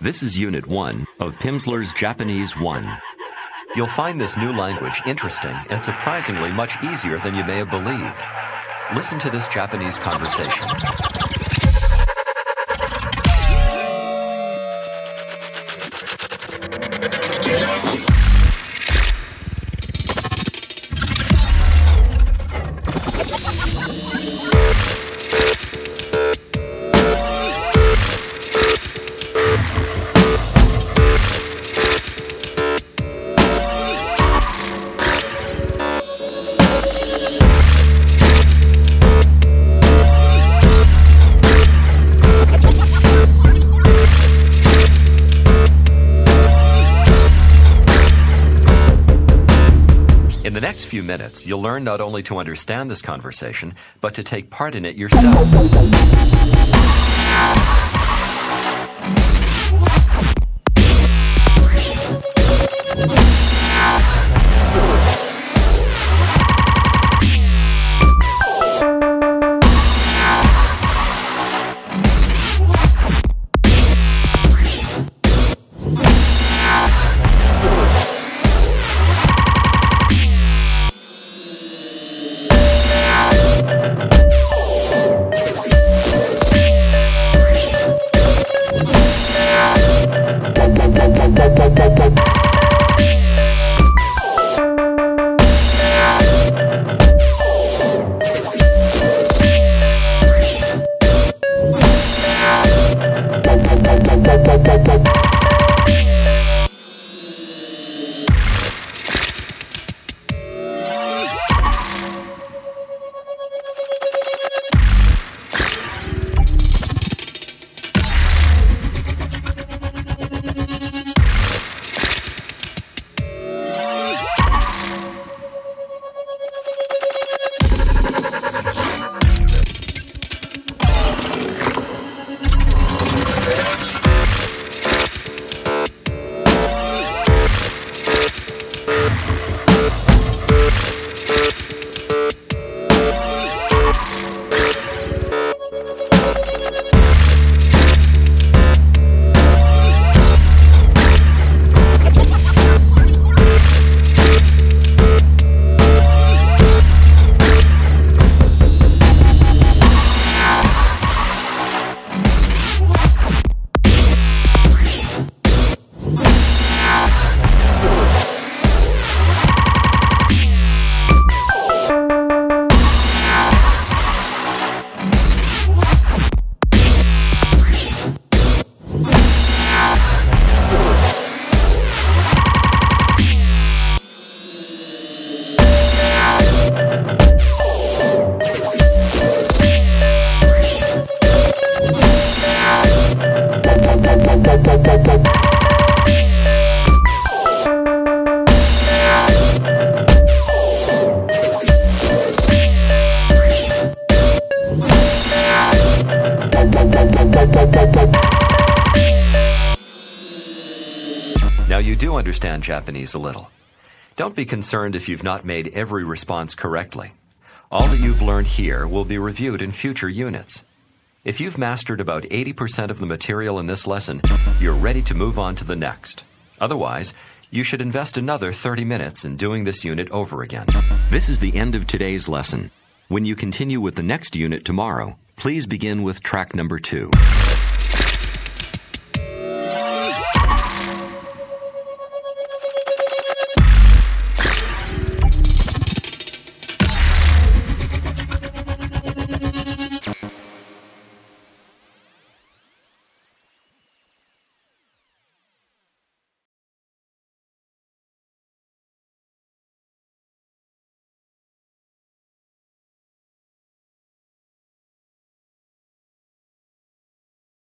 This is Unit 1 of Pimsleur's Japanese 1. You'll find this new language interesting and surprisingly much easier than you may have believed. Listen to this Japanese conversation. 'In the next few minutes, you'll learn not only to understand this conversation, but to take part in it yourself. Thank you. Now you do understand Japanese a little. Don't be concerned if you've not made every response correctly. All that you've learned here will be reviewed in future units. If you've mastered about 80% of the material in this lesson, you're ready to move on to the next. Otherwise, you should invest another 30 minutes in doing this unit over again. This is the end of today's lesson. When you continue with the next unit tomorrow, please begin with track number two.